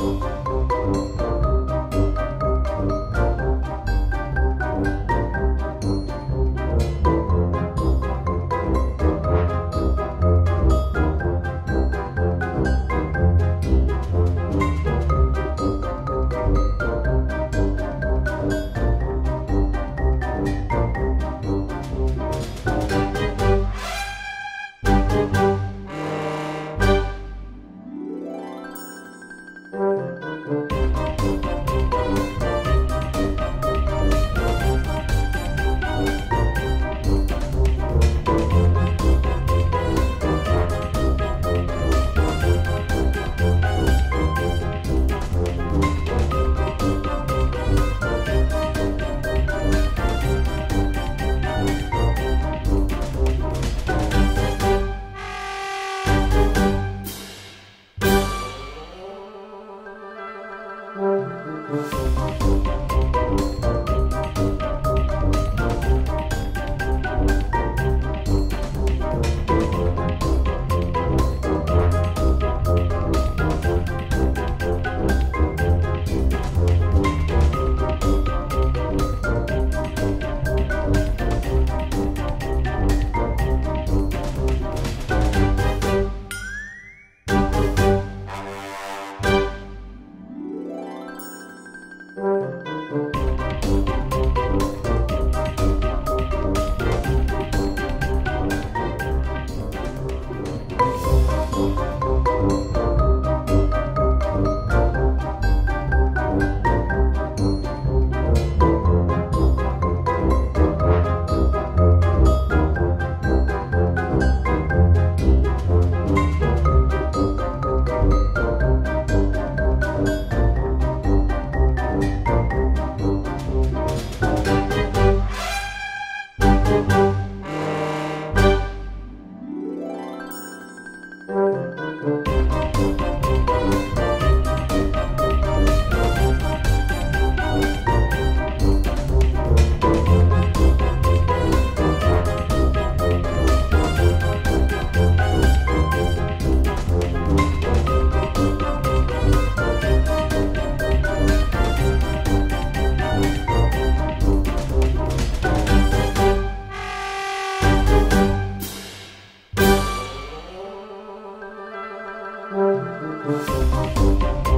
Música Música Música